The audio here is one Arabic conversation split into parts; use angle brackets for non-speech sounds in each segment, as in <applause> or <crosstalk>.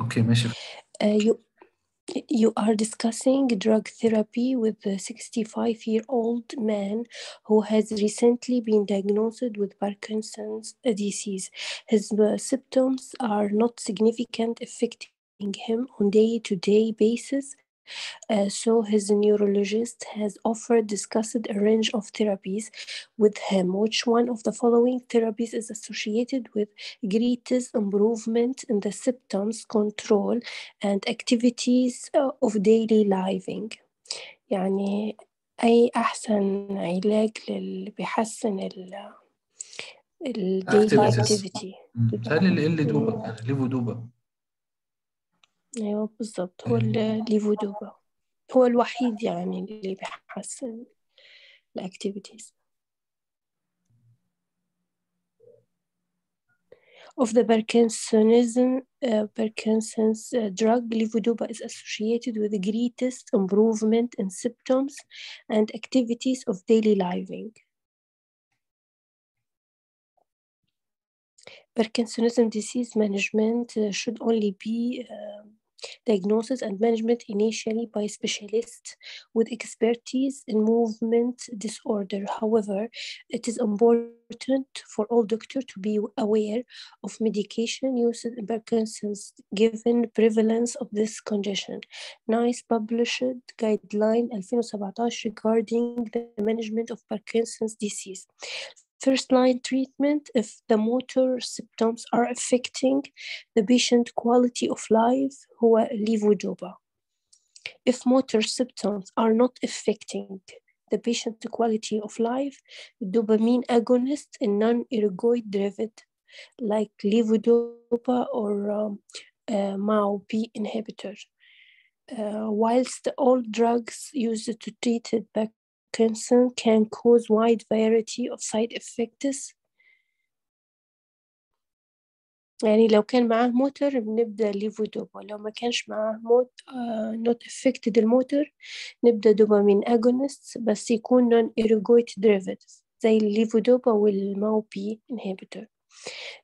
اوكي ماشي Uh, you you are discussing drug therapy with a 65 year old man who has recently been diagnosed with Parkinson's disease. His uh, symptoms are not significant, affecting him on day to day basis. Uh, so his neurologist has offered discussed a range of therapies with him. Which one of the following therapies is associated with greatest improvement in the symptoms control and activities uh, of daily living يعني أي أحسن علاج للي بيحسن ال ال daily Activities. activity بتهيألي اللي اللي دوبا كان ليفو دوبا أيوة بالضبط هو الليفودوبا هو الوحيد يعني اللي بيحسن الأكتيفيتيز of the Parkinsonism, uh, Parkinson's uh, drug, levodopa is associated with the greatest improvement in symptoms and activities of daily living. Parkinsonism disease management uh, should only be um, diagnosis and management initially by specialists with expertise in movement disorder. However, it is important for all doctors to be aware of medication use in Parkinson's given prevalence of this condition. NICE published guideline 2017 regarding the management of Parkinson's disease. First line treatment if the motor symptoms are affecting the patient quality of life هو levodopa. If motor symptoms are not affecting the patient quality of life, dopamine agonist and non-ergoid derivative like levodopa or um, uh, MAO-P inhibitor. Uh, whilst all drugs used to treat Parkinson can cause wide variety of side effects يعني لو كان معاه موتر بنبدأ ليفودوبا لو ما كانش معاه موت not affected الموتر نبدأ دوبامين agonist بس يكون non ergoid derivatives زي الليفودوبا والماو بي inhibitor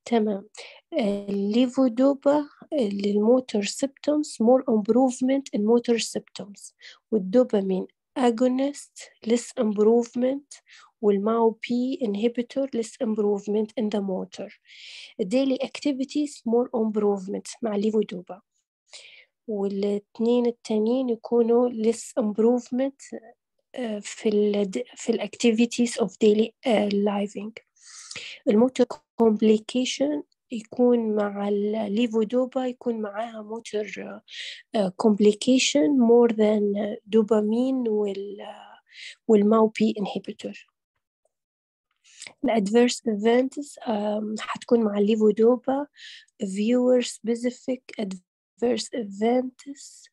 تمام الليفودوبا للموتور symptoms more improvement in motor symptoms والدوبامين agonist less improvement وال MAO-B inhibitor less improvement in the motor daily activities more improvement مع الليفودوبا والاثنين التانيين يكونوا less improvement في ال في ال activities of daily uh, living ال motor complication يكون مع الليفودوبا يكون معاها موتور complication more than dopamine وال وال MAO-B inhibitor. ال adverse events حتكون مع الليفودوبا fewer specific adverse events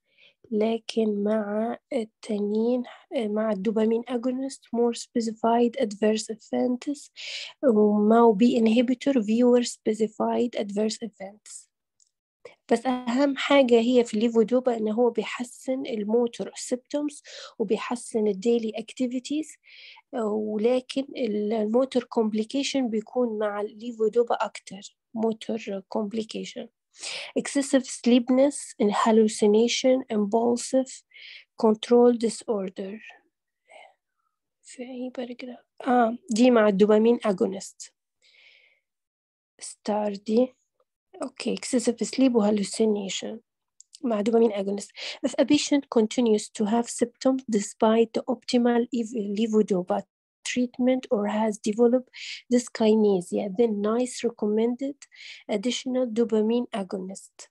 لكن مع التانيين مع ال dopamine agonist more specified adverse events و MAO-B inhibitor fewer specified adverse events. بس أهم حاجة هي في الليفودوبا إن هو بيحسن ال motor symptoms وبيحسن ال daily activities. ولكن ال motor complication بيكون مع الليفودوبا أكتر motor complication. excessive sleepiness and hallucination impulsive control disorder في أي باراجراف آه دي مع الدوبامين agonist ستار دي Okay, excessive sleep or hallucination. مع dopamine agonist. If a patient continues to have symptoms despite the optimal levodopa treatment or has developed dyskinesia, then NICE recommended additional dopamine agonist.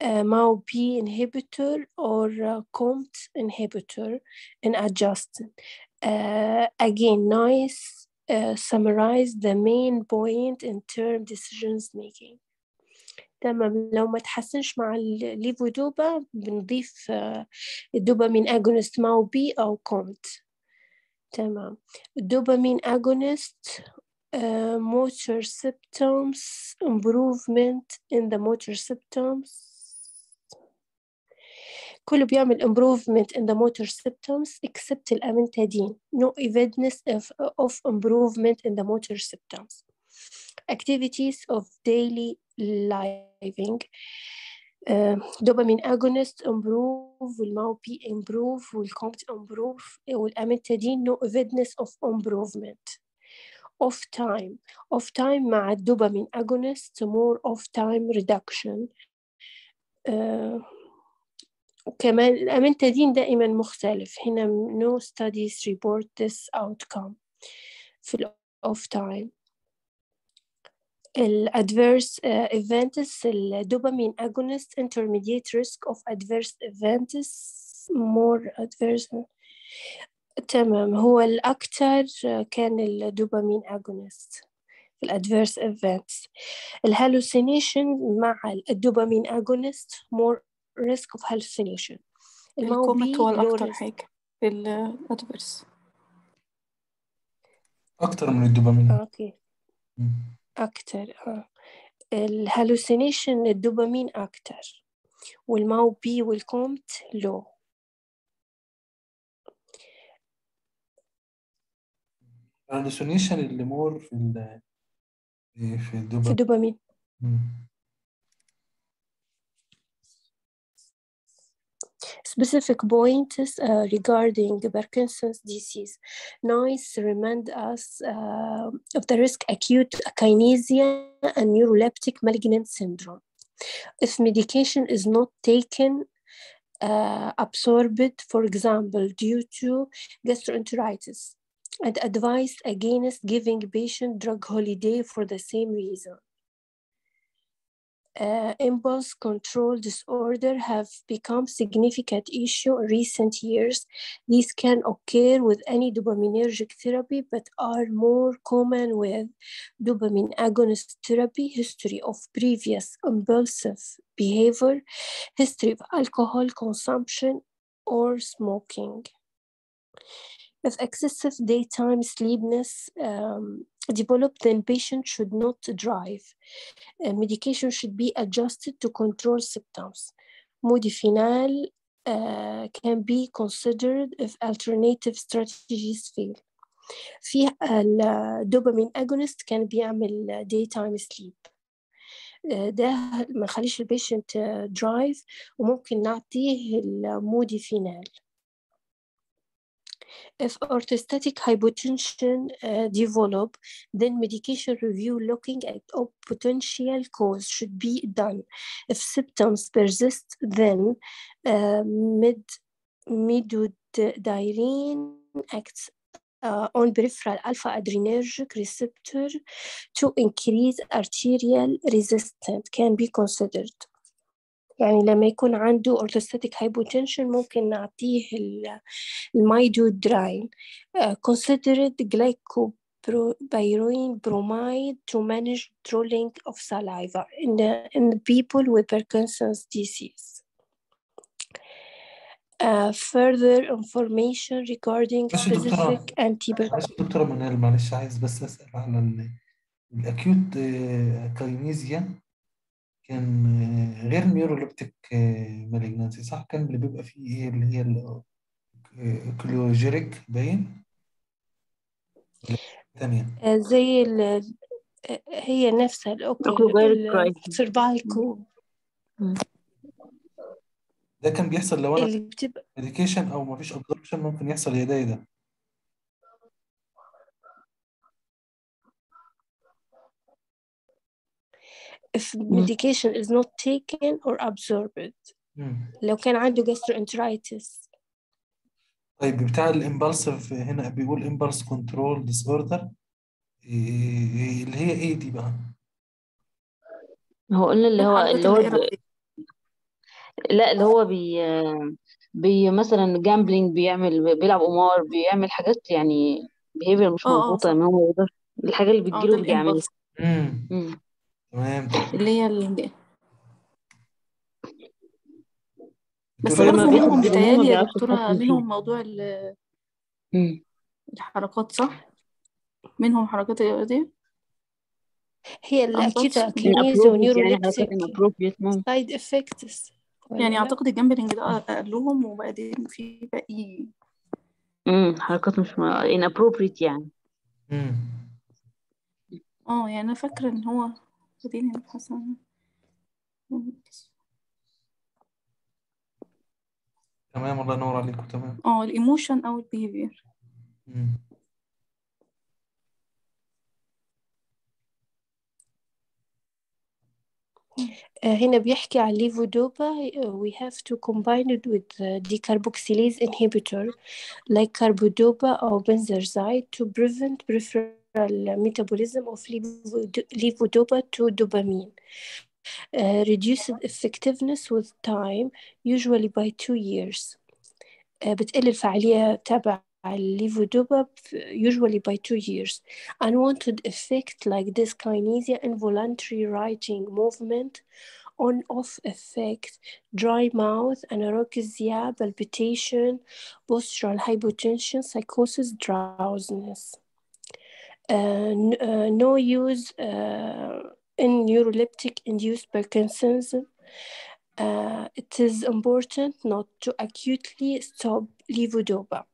MAO-B inhibitor or uh, COMT inhibitor in adjusting. Uh, again, NICE uh, summarize the main point in term decisions making تمام لو ما تحسنش مع الليفودوبا بنضيف الدوبامين اجونست ماو بي أو كومت تمام الدوبامين اجونست uh, motor symptoms improvement in the motor symptoms كله بيعمل improvement in the motor symptoms except الأمنتادين no evidence of, of improvement in the motor symptoms activities of daily living uh, dopamine agonist improve والماو بي improve والcomt improve والاميتادين no evidence of improvement off time off time مع الدوبامين more off time reduction uh, وكمان الاميتادين دائما مختلف هنا no studies report this outcome في ال off time ال adverse events ال dopamine agonist intermediate risk of adverse events more adverse. تمام. هو الأكثر كان ال dopamine agonist في ال adverse events. ال hallucination مع ال dopamine agonist more risk of hallucination. ال COMT هو risk. حاجة في ال adverse أكتر من الدوبامين آه، okay. مم. أكتر آه. ال hallucination ال dopamine أكتر وال MAO-B وال COMT low. ال hallucination اللي more في ال في في ال dopamine. Specific points uh, regarding Parkinson's disease. NICE remind us uh, of the risk acute akinesia and neuroleptic malignant syndrome. If medication is not taken, uh, absorbed, for example, due to gastroenteritis, and advised against giving patient drug holiday for the same reason. Uh, impulse control disorder have become significant issue in recent years. These can occur with any dopaminergic therapy, but are more common with dopamine agonist therapy, history of previous impulsive behavior, history of alcohol consumption, or smoking. If excessive daytime sleepiness um, develop, then patient should not drive. Uh, medication should be adjusted to control symptoms. Modafinil uh, can be considered if alternative strategies fail. في الدوبامين agonist كان بيعمل daytime sleep آه، ده ما نخليش البيشنت درايف وممكن نعطيه الموديفينال if orthostatic hypotension uh, develop, then medication review looking at a potential cause should be done. If symptoms persist, then uh, mid midodyrine acts uh, on peripheral alpha adrenergic receptor to increase arterial resistance can be considered. يعني لما يكون عنده orthostatic hypotension ممكن نعطيه ال- الميدودراين uh, considered glycopyroine bromide to manage drooling of saliva in the, in the people with Parkinson's disease. Uh, further information regarding specific antiparkinsonian. دكتورة منال معلش عايز بس أسأل ال- ال acute akinesia كان آه، غير neuroleptic malignancy صح؟ كان اللي بيبقى فيه إيه؟ اللي هي ال oculogyric باين. ولا تانية. آه، زي ال آه، هي نفسها. السيرفايكو ده كان بيحصل لو أنا بتبقى ميديكيشن أو مفيش ابزوربشن ممكن يحصل يا ده يا ده. If medication is not taken or absorbed. مم. لو كان عنده gastroenteritis. طيب بتاع ال impulsive هنا بيقول impulse control disorder اللي هي إيه دي بقى؟ هو قلنا اللي هو اللي هو لا اللي هو بي... بي مثلا gambling بيعمل بيلعب قمار بيعمل حاجات يعني behavior مش آه مظبوطة صح. ما هو يقدر الحاجة اللي ده بتجيله بيعملها. تمام. اللي هي ال... بس برضه منهم بيتهيألي يا دكتورة منهم موضوع ال-. الحركات صح؟ منهم حركات إرادية هي الأكيد أنبطس كينيزو inappropriate يعني حركات ونيوروليبتيك inappropriate ممكن. سايد افكتس يعني لا أعتقد الجامبلينج ده أقلهم وبعدين في باقي امم حركات مش م... inappropriate يعني. امم آه يعني أنا فاكرة إن هو بعدين نبحث عنه تمام الله ينور عليكم تمام آه ال emotion أو ال behavior. آه، هنا بيحكي عن levodopa uh, we have to combine it with uh, decarboxylase inhibitor like carbidopa or benserazide to prevent peripheral metabolism of levodo- levodopa to dopamine. Uh, reduced effectiveness with time usually by two years. uh, بتقل الفعالية تبع الليفودوبا usually by two years. Unwanted effect like dyskinesia, involuntary writing movement, on-off effect, dry mouth, anorexia, palpitation, postural hypotension, psychosis, drowsiness. Uh, uh, no use uh, in neuroleptic induced Parkinsonism. Uh, it is important not to acutely stop levodopa.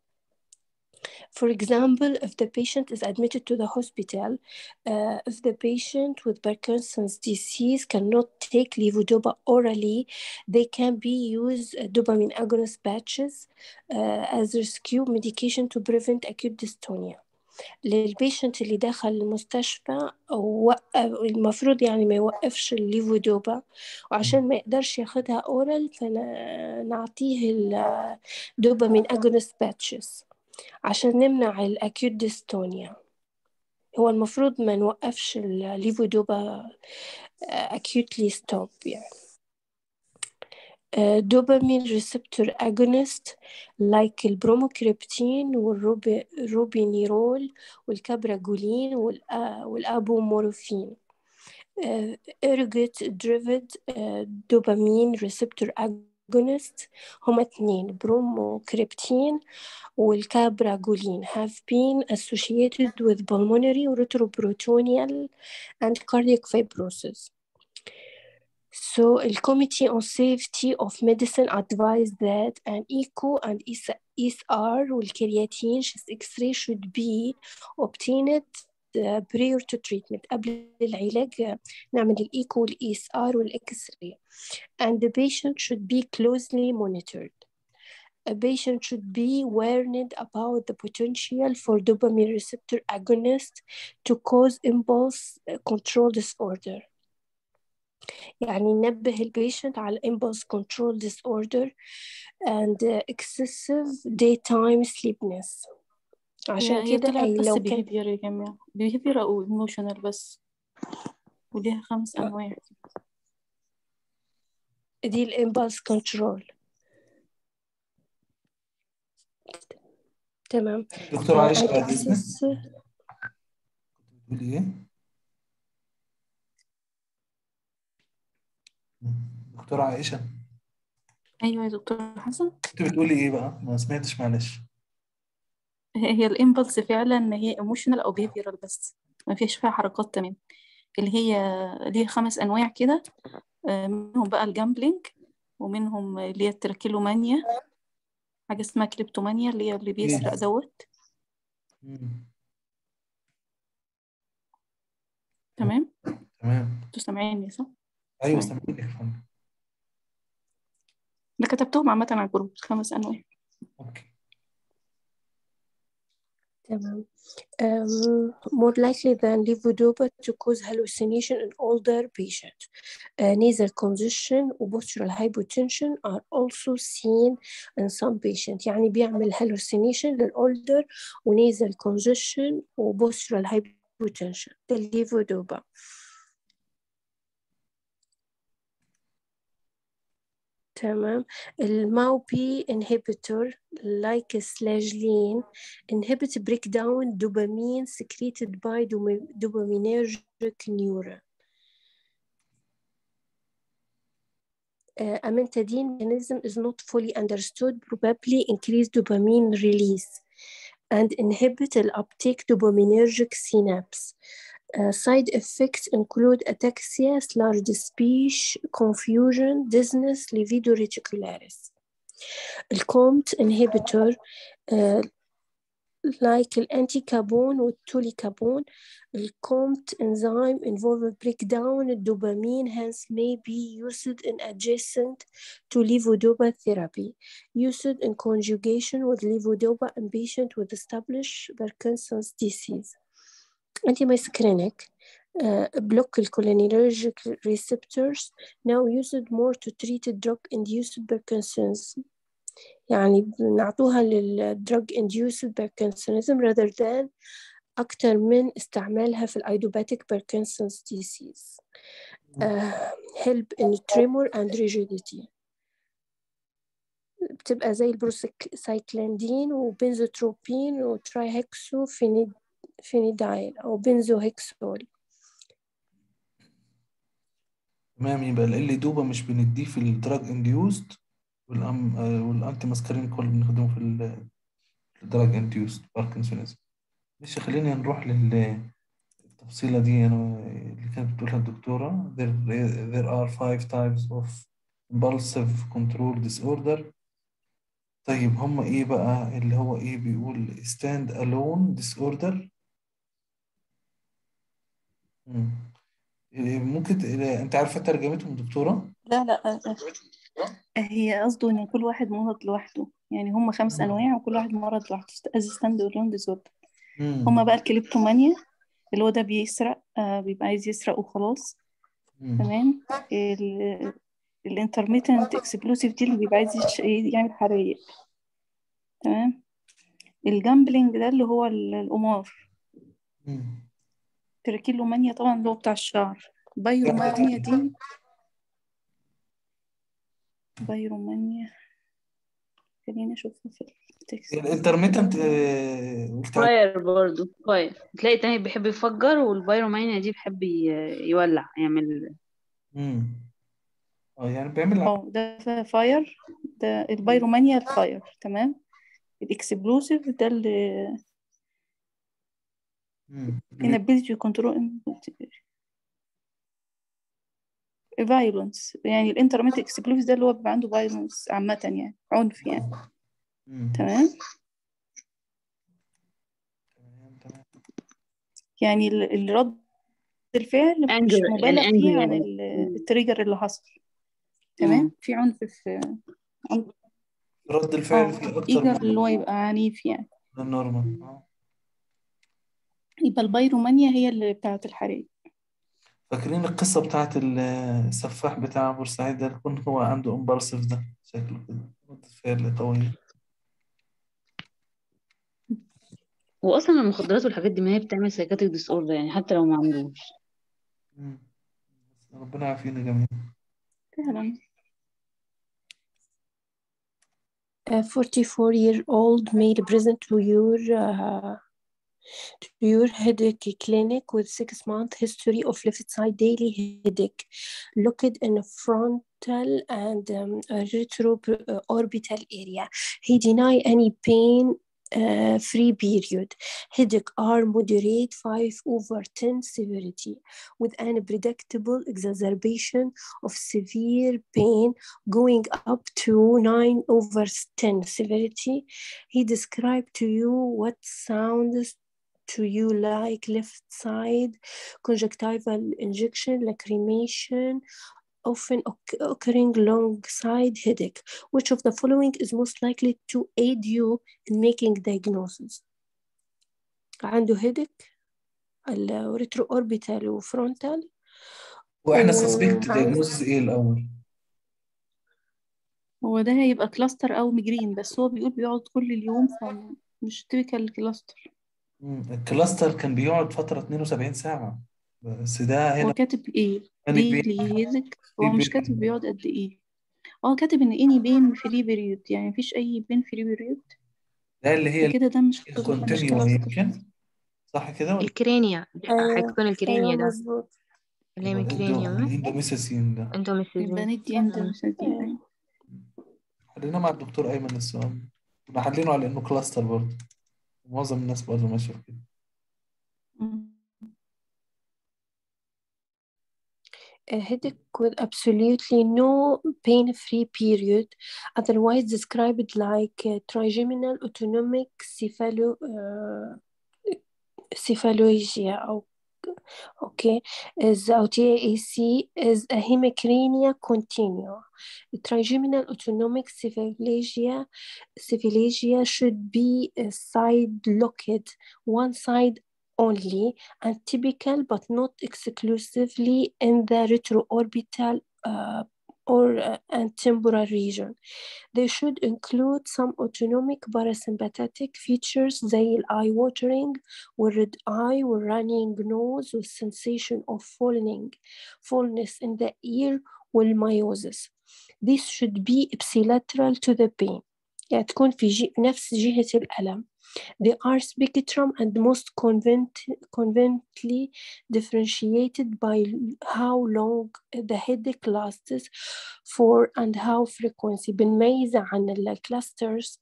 For example, if the patient is admitted to the hospital, uh, if the patient with Parkinson's disease cannot take levodopa orally, they can be used uh, dopamine agonist patches as rescue medication to prevent acute dystonia. لل patient اللي دخل المستشفى المفروض يعني ما يوقفش الليفودوبا. وعشان ما يقدرش ياخدها oral فنعطيه ال dopamine agonist patches عشان نمنع ال acute dystonia هو المفروض ما نوقفش الليفودوبا acutely stop يعني. دوبامين ريسبتور أجونست لايك البروموكريبتين والروبينيرول والكابراجولين والأبومورفين. ergot derived dopamine receptor agonist هما اتنين bromocriptine وال cabergoline. Have been associated with pulmonary retroperitoneal and cardiac fibrosis. So, the Committee on Safety of Medicine advised that an echo and ESR والكرياتين chest X-ray should be obtained uh, prior to treatment قبل العلاج نعمل الإيكو والإي اس ار والإكس راي and the patient should be closely monitored. A patient should be warned about the potential for dopamine receptor agonist to cause impulse control disorder. يعني ننبه البيشنت على impulse control disorder and excessive daytime sleepiness. عشان هي كده أي بس لو كان behavior يا جماعة. Behavior أو emotional بس. وليها خمس أنواع. دي الامبulse control. تمام. دكتور آه، عايشة excessive بتقولي إيه؟ دكتور عائشة. أيوة يا دكتور حسن. أنت بتقولي إيه بقى؟ ما سمعتش معلش. هي ال impulse فعلا هي emotional أو behavioral بس. ما فيش فيها حركات تمام. اللي هي ليها خمس أنواع كده. آه، منهم بقى ال gambling ومنهم اللي هي ال trichotillomania حاجة اسمها kleptomania اللي هي اللي بيسرق؟ دوت. تمام؟ تمام. أنتوا سامعيني صح؟ أيوه تمام سامعينك فندم أنا كتبتهم عامة على ال group خمس أنواع okay تمام um, more likely than levodopa to cause hallucination in older patients. Uh, nasal congestion و postural hypotension are also seen in some patients يعني بيعمل hallucination و nasal congestion و postural hypotension ده الليفودوبا تمام الماو بي inhibitor like slaglene inhibit breakdown dopamine secreted by dom- dopaminergic neuron uh, amantadine mechanism is not fully understood probably increase dopamine release and inhibit the uptake dopaminergic synapse Uh, side effects include ataxia, slurred speech, confusion, dizziness, libido reticularis. الكومت inhibitor uh, like الانتيكابون والتوليكابون الكومت enzyme involve a breakdown of dopamine hence may be used in adjacent to levodopa therapy used in conjugation with levodopa in patient with established Parkinson's disease antimuscarinic uh, block cholinergic receptors now used more to treat drug-induced Parkinson's يعني بنعطوها للدرug induced Parkinsonism rather than أكتر من استعمالها في الأيدوباتيك Parkinson's disease uh, help in tremor and rigidity بتبقى زي البروسايكلاندين وبنزوتروبين وترايهكسو فينيدايل أو benzhexol تمام يبقى اللي دوبا مش بنديه في الدراج انديوست والأم والانتي ماسكارين كله بنخدمه في ال- الدراج انديوست باركنسونيزم ماشي خلينا نروح للتفصيلة دي أنا اللي كانت بتقولها الدكتورة. There, there are five types of impulsive control disorder. طيب هم إيه بقى؟ اللي هو إيه؟ بيقول stand alone disorder. مم. إيه ممكن ت- أنت عارفة ترجمتهم دكتورة؟ لا لا هي قصده إن كل واحد مرض لوحده يعني هم خمس أنواع وكل واحد مرض لوحده as stand alone disorder مم. هم بقى ال kleptomania اللي هو ده بيسرق آه بيبقى عايز يسرق وخلاص مم. تمام ال intermittent explosive دي اللي بيبقى عايز يش- يعمل حرايق تمام ال gambling ده اللي هو ال- القمار مم. trichotillomania طبعا اللي هو بتاع الشعر. pyromania دي. pyromania خليني اشوفها في ال text. ال intermittent fire برضو. fire. تلاقي تاني بيحب يفجر وال pyromania دي بيحب يولع يعمل. امم آه يعني بيعمل آه ده fire. ده ال pyromania ال fire. تمام. ال explosive ده اللي. Inability to control violence. يعني ال intermittent explosive ده اللي هو بيبقى عنده violence عامة يعني عنف يعني. تمام؟ يعني ال- الرد الفعل مش مبالغ فيه عن يعني. ال- ال trigger اللي حصل. تمام. في عنف في رد الفعل آه فيه أكتر ايجر من اللي هو يبقى عنيف يعني. ال normal آه. يبقى ال pyromania هي اللي بتاعت الحريق. فاكرين القصة بتاعت ال- السفاح بتاع بورسعيد ده؟ اللي يكون هو عنده impulsive ده. شكله كده. رد فعل قوي واصلا المخدرات والحاجات دي ما هي بتعمل psychiatric disorder يعني حتى لو ما مم. ربنا يعافينا جميعا. فعلا. A 44 year old made present to your uh, your headache clinic with six month history of left side daily headache located in frontal and um, retroorbital area. He deny any pain uh, free period. Headache are moderate 5 over 10 severity with an unpredictable exacerbation of severe pain going up to 9 over 10 severity. He described to you what sounds to you like left side conjunctival injection, lacrimation, often oc- occurring alongside headache. Which of the following is most likely to aid you in making diagnosis? عنده headache الريترو اوربيتال وفرونتال واحنا و- سسبكت دايجنوزز ايه الاول؟ هو ده هيبقى كلاستر او ميجرين بس هو بيقول بيقعد كل اليوم فمش تيبيكال كلاستر مم. ال cluster كان بيقعد فترة 72 ساعة. بس ده هو هنا كاتب إيه؟ دي بي- ليزك هو مش كاتب بيقعد قد إيه؟ آه كاتب إن اني بين فري بيريود يعني مفيش أي بين فري بيريود ده اللي هي فكده ده مش الكونتينيوم كلاستر. يمكن صح كده ولا؟ الكرينيا. أيوة. هتكون الكرينيا أيوة ده. مظبوط. اللي هي ها؟ الاندوميسيسين ده. أنتوا يبقى ندي. حلينا مع الدكتور أيمن السؤال. حلينه على إنه كلاستر برضه. معظم الناس برضه ماشيه في كده a headache with absolutely no pain-free period, otherwise described like uh, trigeminal autonomic cephalo, uh, cephalgia أو okay is أو TAAC is a hemicrania continua. Trigeminal autonomic cephalgia cephalgia should be uh, side-locked, one side only, and typical but not exclusively in the retroorbital uh, or uh, and temporal region. They should include some autonomic parasympathetic features زي eye watering والred eye والrunning nose والsensation of falling, fullness in the ear والmiosis. This should be ipsilateral to the pain. يعني تكون في جي نفس جهة الألم. They are spectrum and most convent, conveniently differentiated by how long the headache lasts for and how frequency بنميز عن الكلاسترز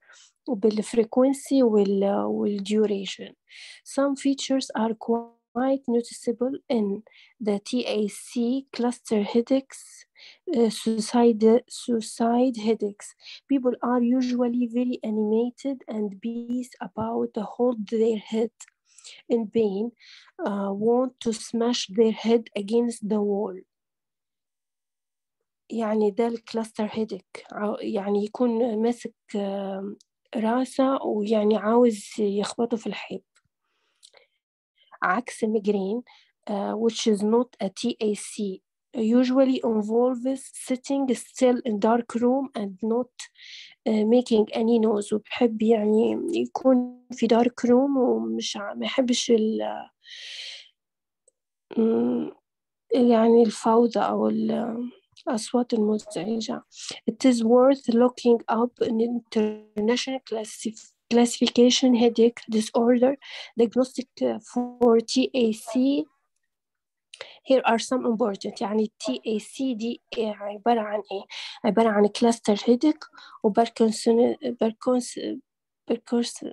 بالفrequency وال والduration. Some features are quite noticeable in the TAC cluster headaches uh, suicide, suicide headaches. People are usually very animated and peace about to hold their head in pain, uh, want to smash their head against the wall. يعني ده الكلاستر هيدك يعني يكون ماسك راسه ويعني عاوز يخبطه في الحيط عكس الميجرين uh, which is not a TAC usually involves sitting still in dark room and not uh, making any noise وبحب يعني يكون في dark room ومش ما يحبش ال يعني الفوضى أو الأصوات المزعجة It is worth looking up an international classif classification headache disorder diagnostic for TAC Here are some important يعني TAC دي عبارة عن إيه؟ عبارة عن cluster headache و Parkinson باركونس باركورس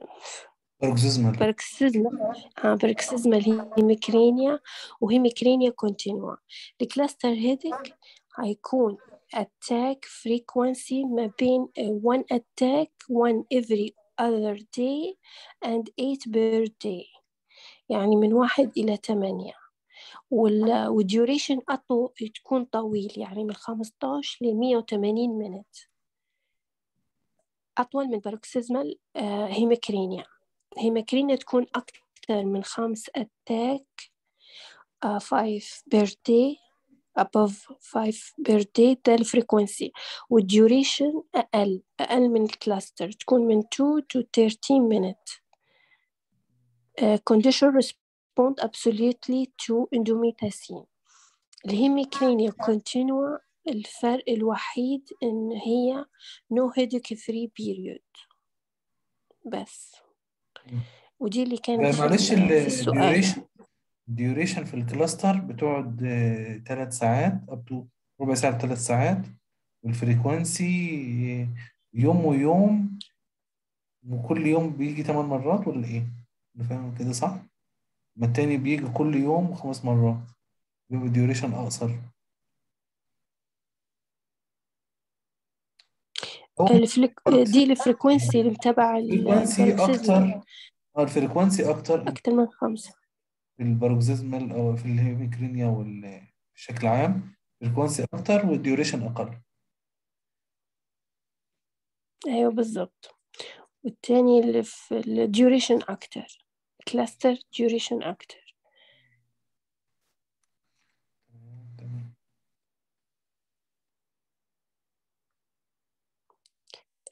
paroxysmal paroxysmal آه paroxysmal hemicrania و hemicrania continua ال cluster headache هيكون attack frequency ما بين 1 attack 1 every other day and 8 per day. يعني من واحد إلى ثمانية وال duration أطو تكون طويل يعني من 15 ل 180 minute أطول من paroxysmal hemicrania hemicrania تكون أكثر من خمس attack 5 per day above 5 per day ده ال frequency وال duration أقل أقل من ال cluster تكون من 2 to 13 minute. uh, condition respond absolutely to indomethacin ال hemicrania continua الفرق الوحيد إن هي no headache free period. بس. ودي اللي كانت في معلش ال duration ال duration في ال cluster بتقعد ثلاث ساعات up to ربع ساعة ثلاث ساعات. وال frequency آه، يوم ويوم وكل يوم بيجي ثمان مرات ولا إيه؟ فاهم كده صح؟ ما التاني بيجي كل يوم خمس مرات. بيبقى duration أقصر. الفلك... دي ال frequency اللي تبع ال paroxysmal أكتر. آه ال frequency أكتر. أكتر من خمسة. في ال paroxysmal أو في ال hemicrania بشكل عام. ال frequency أكتر وال duration أقل. أيوة بالظبط. والتاني اللي في ال duration أكتر. cluster duration أكتر.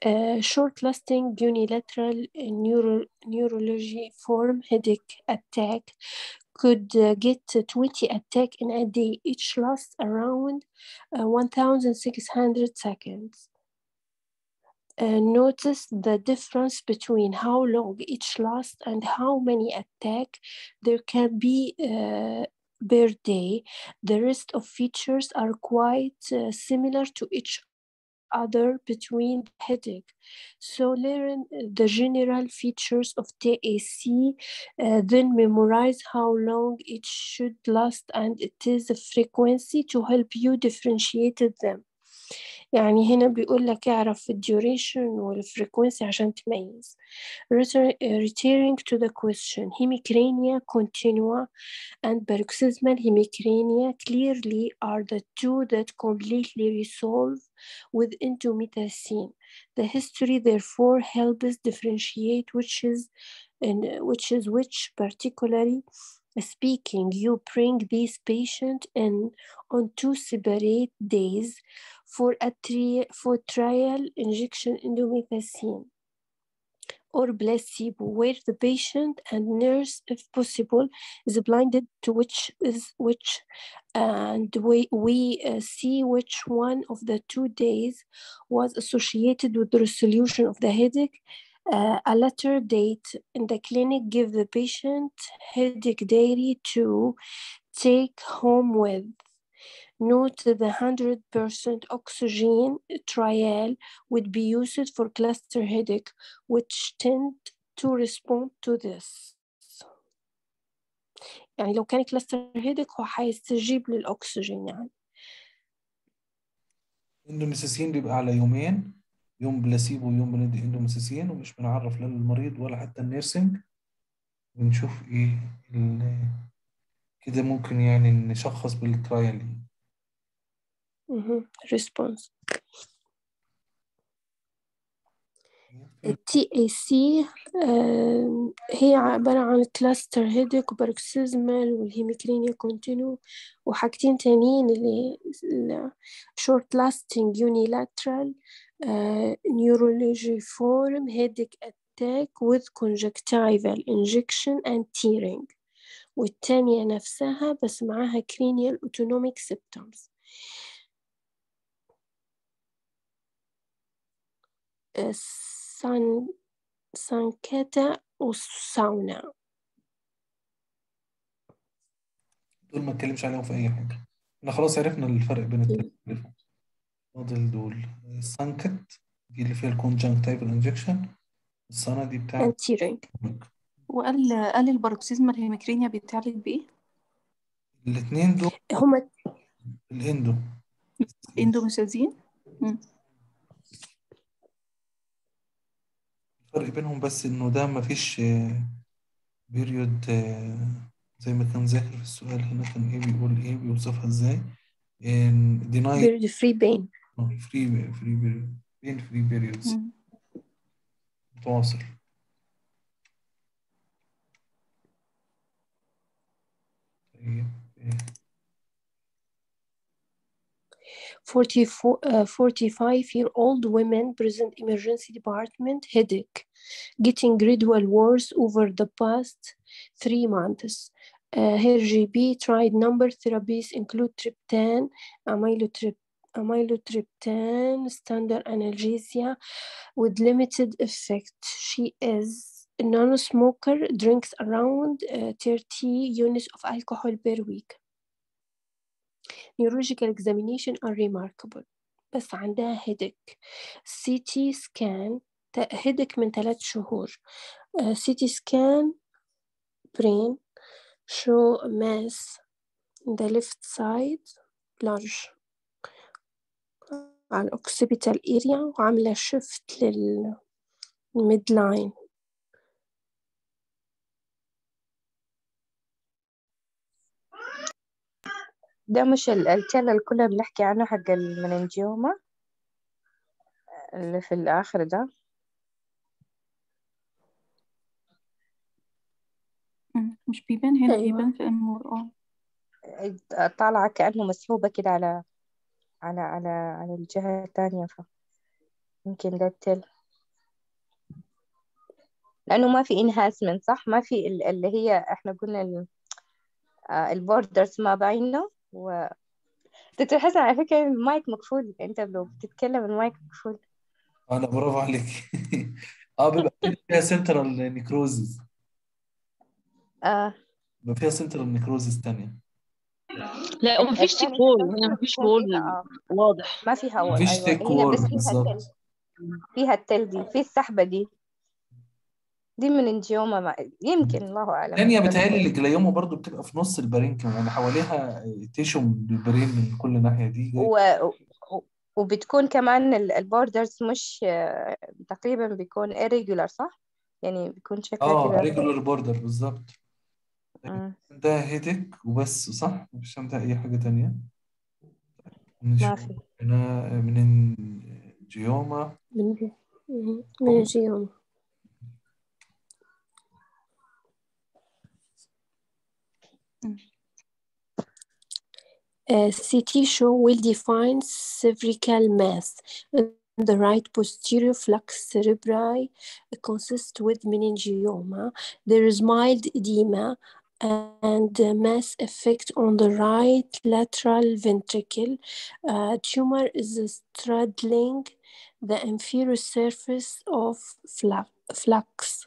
Uh, short-lasting unilateral neuro neurologiform headache attack could uh, get 20 attack in a day, each lasts around uh, 1,600 seconds. Uh, notice the difference between how long each lasts and how many attack there can be uh, per day. The rest of features are quite uh, similar to each other between headache. So learn the general features of TAC, uh, then memorize how long it should last and it is frequency to help you differentiate them. يعني هنا بيقول لك اعرف الديوريشن والفريكونسي عشان تميز Retur- uh, returning to the question hemicrania continua and paroxysmal hemicrania clearly are the two that completely resolve with indomethacin the history therefore helps differentiate which is and which is which particularly speaking you bring these patients in on two separate days for a tri- for trial injection indomethacin or placebo where the patient and nurse if possible is blinded to which is which and we, we uh, see which one of the two days was associated with the resolution of the headache. Uh, a later date in the clinic give the patient headache diary to take home with Note the 100% oxygen trial would be used for cluster headache, which tend to respond to this. يعني لو كان كلاستر هيدك هو هيستجيب للأكسجين يعني. indomethacin بيبقى على يومين يوم بلاسيبو ويوم بندي indomethacin ومش بنعرف لا للمريض ولا حتى ال nursing. بنشوف إيه كده ممكن يعني نشخص بال trial. مهم. response. ال TAC هي عبارة عن cluster headache و paroxysmal وال hemicrania continua وحاجتين تانيين اللي short lasting unilateral neurologiform headache attack with conjunctival injection and tearing. والتانية نفسها بس معاها cranial autonomic symptoms. SUN SUNCT وال SUNA دول ما اتكلمش عليهم في أي حاجة. إحنا خلاص عرفنا الفرق بين التلاتة. فاضل دول. ال SUNCT دي اللي فيها ال conjunctival injection ال SUNA دي بتاعت and tearing وقال قال ال paroxysmal hemicrania بيتعالج بإيه؟ الاثنين دول هما الاندو اندوميسازين الفرق بينهم بس إنه ده مفيش بيريود زي ما كان ذاكر في السؤال هنا كان إيه بيقول إيه بيوصفها إزاي؟ ديناي period free pain. فري فري بيريود بين فري بيريودز. متواصل. طيب 44 uh, 45 year old women present emergency department headache getting gradual worse over the past three months. Uh, her GB tried number therapies include triptan amylotrip amylotriptan standard analgesia with limited effect. She is a non-smoker drinks around uh, 30 units of alcohol per week neurological examination are remarkable بس عندها headache CT scan ت- headache من ثلاث شهور uh, CT scan brain show a mass in the left side large على occipital area وعاملة لل ده مش ال- التل اللي كنا بنحكي عنه حق المننجيوما اللي في الآخر ده. مش بيبان هنا أيوة. بيبان في النور آه طالعة كأنه مسحوبة كده على على على على الجهة الثانية فيمكن ده التل لأنه ما في enhancement صح ما في ال- اللي هي إحنا قلنا ال- آه، البوردرز ما باينة و دكتور حسن على فكرة المايك مقفول. أنت لو بتتكلم المايك مقفول. لا برافو عليك. <laughs> آه بيبقى فيها سنترال نيكروزز آه. بيبقى فيها سنترال نيكروزز تانية. لا ومفيش الثانية تيك وول. كمان هنا مفيش كان وول آه. واضح. ما فيها وول. مفيش أيوة. تيك وول بس فيها بالظبط. التل فيها التل دي في السحبة دي. دي meningioma ما يمكن الله أعلم. تانية بس بتهيألي ال glioma برضو بتبقى في نص ال parenchyma يعني حواليها tissue من ال brain من كل ناحية دي و... و... وبتكون كمان ال borders مش آه، تقريبا بيكون irregular صح؟ يعني بيكون شكلها آه ريجولار بوردر بالظبط. ده headache وبس صح؟ مفيش عندها أي حاجة تانية؟ ما نشوف في. هنا من جيوما من مم. Mm. A CT show will define cervical mass. And the right posterior flux cerebri consists with meningioma. There is mild edema and mass effect on the right lateral ventricle. Uh, tumor is straddling the inferior surface of flux.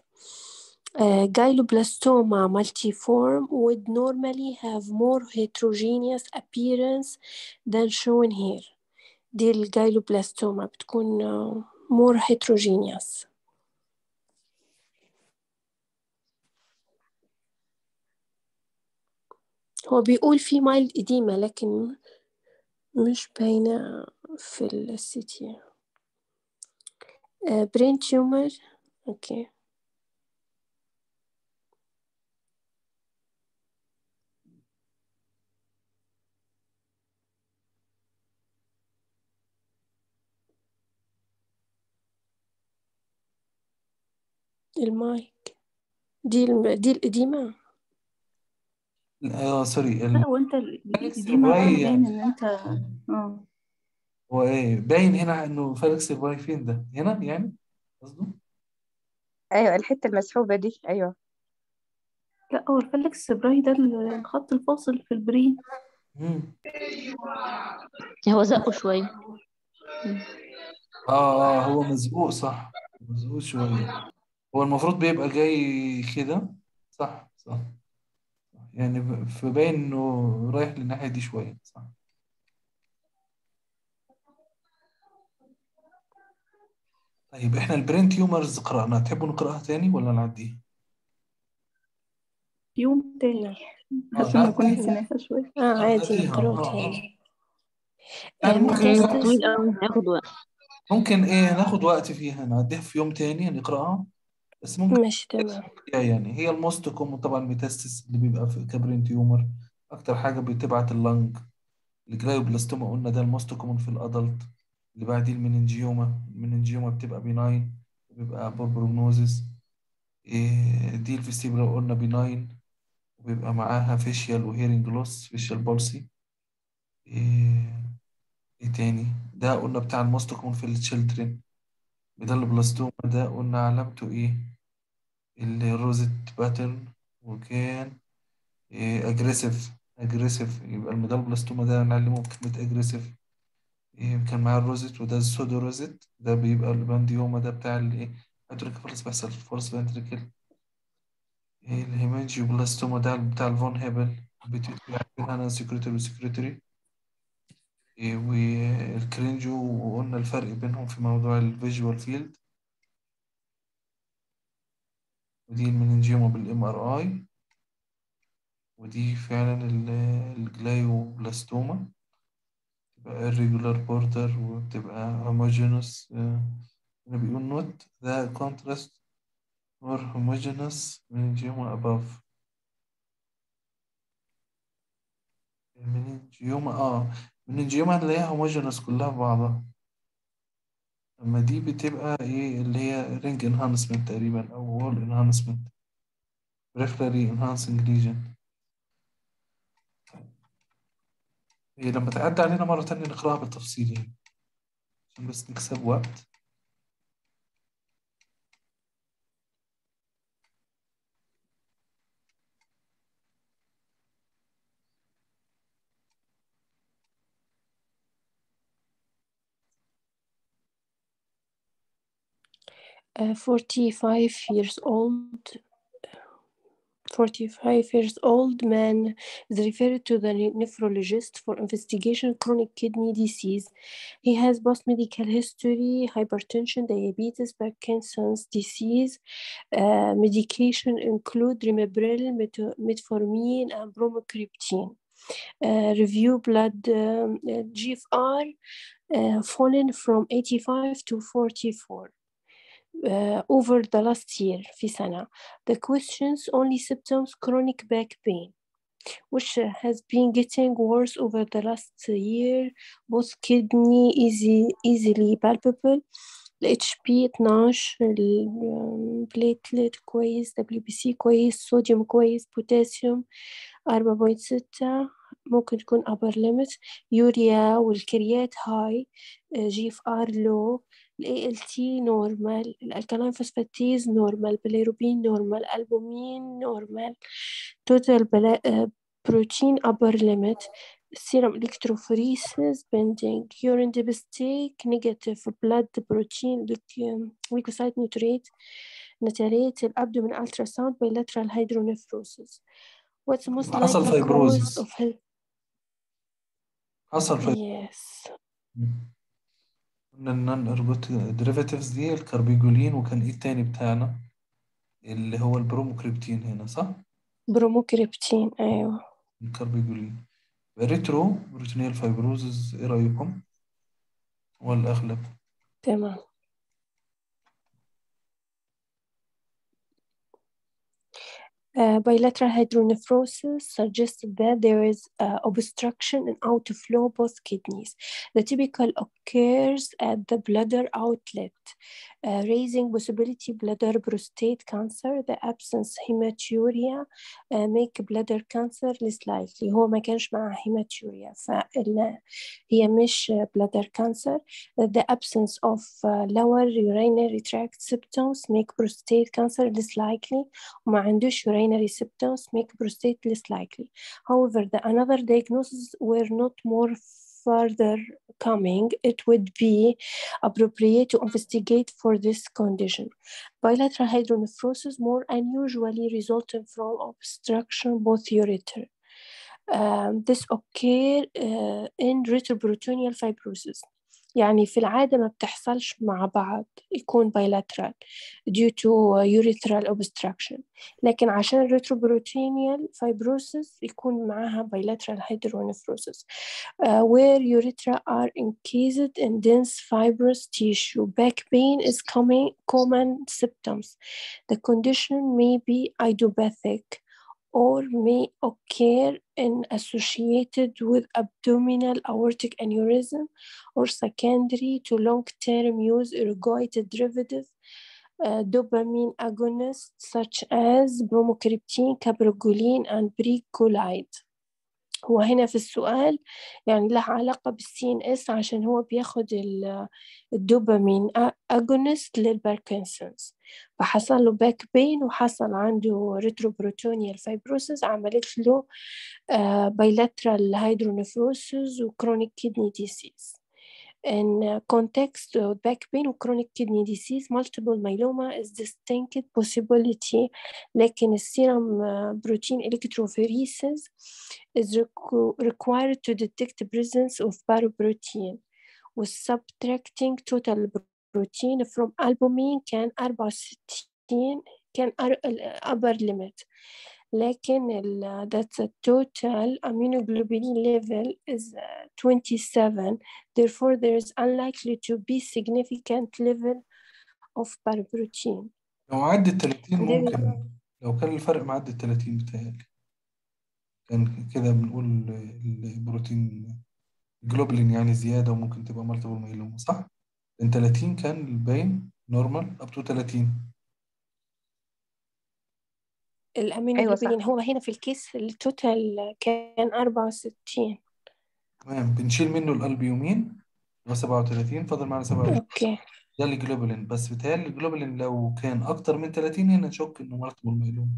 Uh, Glyioblastoma multiform would normally have more heterogeneous appearance than shown here. دي الجايلوبلاستوما بتكون uh, more heterogeneous. هو بيقول في mild edema لكن مش باينة في السيتي. Uh, brain tumor أوكي المايك. دي الم... دي القديمة. آه سوري لا وانت ال- دي ما سيرفاي باين إن أنت آه. هو إيه؟ باين هنا إنه فالكس سيرفاي فين ده؟ هنا يعني؟ قصده؟ أيوة الحتة المسحوبة دي أيوة. لا هو الفلكس سبراي ده الخط الفاصل في البرين. مم. هو زقه شوية. آه آه هو مزقوق صح. مزقوق شوية. هو المفروض بيبقى جاي كده؟ صح صح. يعني فباين إنه رايح للناحية دي شوية صح. طيب إحنا البرين تيومرز قرأنا. تحبوا نقرأها تاني ولا نعديها؟ يوم تاني. حاسة ان كنا نعديها. نسيناها شوية. آه عادي نقرأه آه. تاني. يعني آه، ممكن ناخد وقت. ممكن إيه ناخد وقت فيها نعديها في يوم تاني نقرأها؟ بس ممكن مش تمام. يعني هي ال most common طبعا metastasis اللي بيبقى في ك brain tumor. أكتر حاجة بتبعت ال lung. ال glioblastoma قلنا ده ال most common في ال adult. اللي بعديه ال meningioma ال meningioma بتبقى benign وبيبقى poor prognosis إيه دي ال vestibular قلنا benign وبيبقى معاها facial و hearing loss facial palsy إيه, إيه تاني؟ ده قلنا بتاع ال most common في ال children medulloblastoma ده قلنا علامته إيه؟ ال rosette pattern وكان إيه aggressive aggressive يبقى ال medulloblastoma ده نعلمه بكلمة aggressive إيه كان معاه ال rosette وده ال pseudorosette ده بيبقى ال ependymoma ده بتاع الايه فيرس بيحصل في ال fourth ventricle إيه ال hemangioblastoma ده بتاع ال von Hippel. بتبقى عندنا secretory و secretory إيه وال cranio وقلنا الفرق بينهم في موضوع ال visual field ودي ال meningioma بال MRI ودي فعلا ال- ال glioblastoma تبقى irregular border وبتبقى homogeneous آه، هنا بيقول not the contrast or homogeneous meningioma above. المننجيوما آه المننجيوما هنلاقيها homogeneous كلها في بعضها. أما دي بتبقى إيه اللي هي ring enhancement تقريبا أو wall enhancement. Peripherally enhancing lesion. هي لما تعدي علينا مرة تانية نقرأها بالتفصيل يعني. عشان بس نكسب وقت. Uh, 45 years old 45 years old man is referred to the nephrologist for investigation chronic kidney disease. He has both medical history, hypertension, diabetes, Parkinson's disease. Uh, medication include Rimabril, met- metformin, and bromocriptine. Uh, review blood um, uh, GFR uh, fallen from 85 to 44 uh, over the last year في سنة. The questions only symptoms chronic back pain which uh, has been getting worse over the last year both kidney easy easily palpable ال HP 12 البليتلت كويس WBC كويس صوديوم كويس بوتاسيوم 4.6 ممكن تكون upper limit يوريا والكريات هاي جي اف ار لو الاي ال تي نورمال الالكالين فوسفاتيز نورمال باليروبين نورمال البومين نورمال توتال بلا بروتين upper limit serum electrophoresis bending urine dipstick negative blood protein leukocyte nitrate نتريت الابدومين ultrasound bilateral hydronephrosis what's the most حصل health حصل فايبروزس yes قلنا النون ارجوت ديريفاتيفز دي الكربيجولين وكان إيه التاني بتاعنا؟ اللي هو البروموكريبتين هنا صح؟ بروموكريبتين أيوه. ال cabergoline. retroperitoneal fibrosis إيه رأيكم؟ هو الأغلب تمام. Uh, bilateral hydronephrosis suggested that there is uh, obstruction and outflow both kidneys. The typical occurs at the bladder outlet, uh, raising possibility bladder prostate cancer. The absence hematuria uh, make bladder cancer less likely. هو ما كانش معه hematuria فإن هي مش bladder cancer. The absence of uh, lower urinary tract symptoms make prostate cancer less likely. وما عندوش urinary symptoms make prostate less likely. However, the another diagnosis were not more further coming, it would be appropriate to investigate for this condition. Bilateral hydronephrosis more unusually resulting from obstruction both ureter. Um, this occur uh, in retroperitoneal fibrosis. يعني في العادة ما بتحصلش مع بعض يكون bilateral due to urethral obstruction لكن عشان retroperitoneal fibrosis يكون معاها bilateral hydronephrosis uh, where urethra are encased in dense fibrous tissue. Back pain is common, common symptoms. The condition may be idiopathic or may occur in associated with abdominal aortic aneurysm or secondary to long-term use ergoid derivative uh, dopamine agonists such as bromocriptine, caprogolin, and precolide. هو هنا في السؤال يعني له علاقة بال CNS عشان هو بياخد ال dopamine agonist لل Parkinson's. فحصل له back pain وحصل عنده retroperitoneal fibrosis عملت له bilateral hydronephrosis و chronic kidney disease In context of back pain or chronic kidney disease, multiple myeloma is distinct possibility لكن السيرم protein electrophoresis is required to detect presence of paraprotein with subtracting total protein from albumin can 64 كان upper limit لكن ال that's the total immunoglobulin level is 27 therefore there is unlikely to be significant level of paraprotein. لو عدى ال 30 ممكن. لو كان الفرق معدي ال 30 بتهيألي. كان كده بنقول ال protein globulin يعني زيادة وممكن تبقى multiple myeloma صح؟ من 30 كان الباين normal up to 30 ال immunoglobulin أيوة صح. هو هنا في ال case ال total كان 64 تمام بنشيل منه الالبيومين اللي هو 37 فاضل معانا 27 okay. ده الجلوبولين بس بيتهيألي الجلوبولين لو كان أكتر من 30 هنا نشك إنه multiple myeloma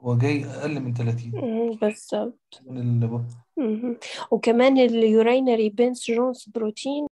هو جاي أقل من 30 أمم، بالظبط. من. وكمان ال urinary Bence Jones protein